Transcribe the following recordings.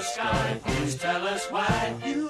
sky. Please tell us why you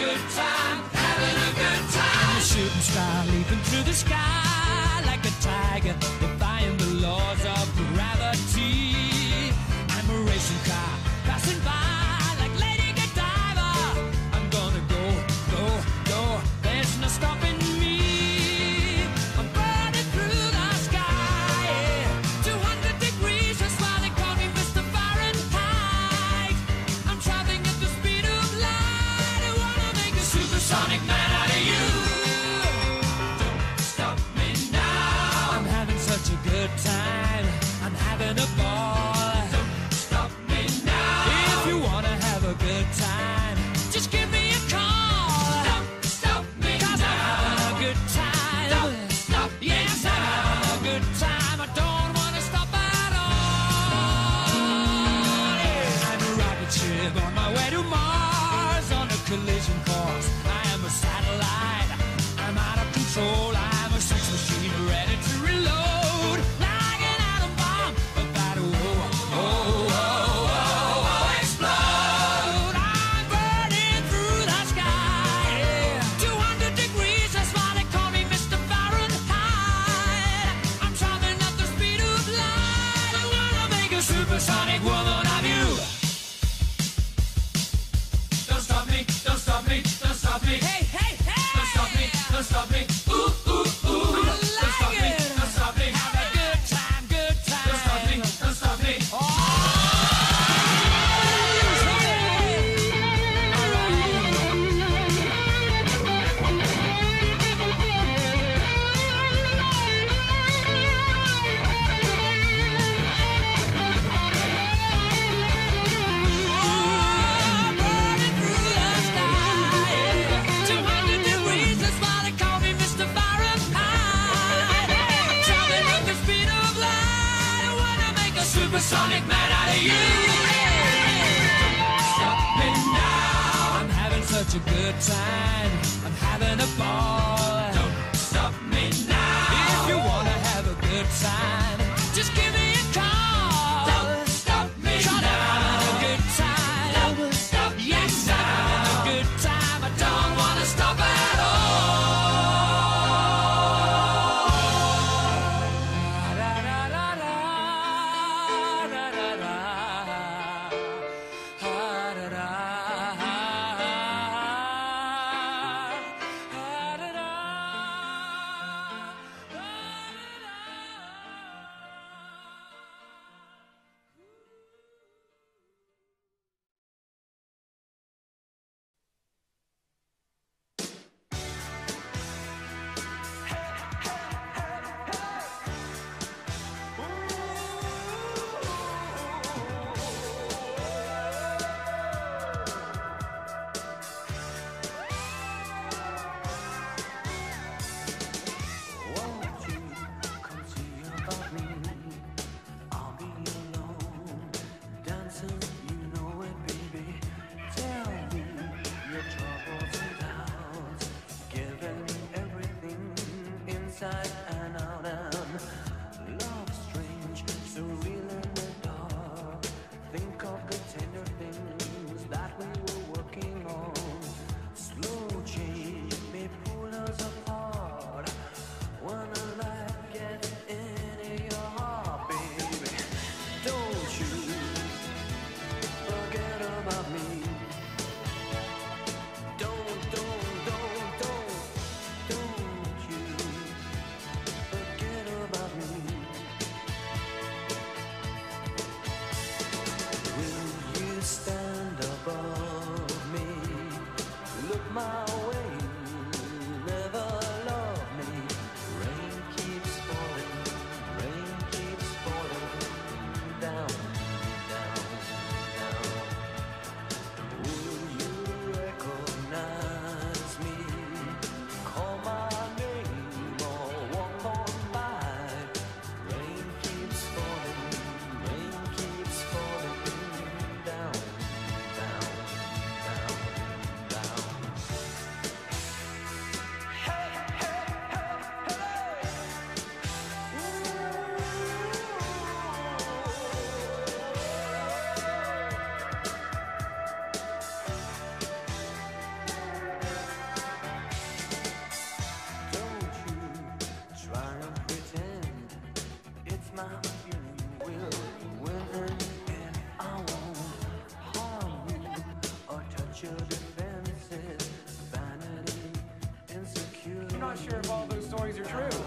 good time, having a good time. Shooting star not sure if all those stories are true.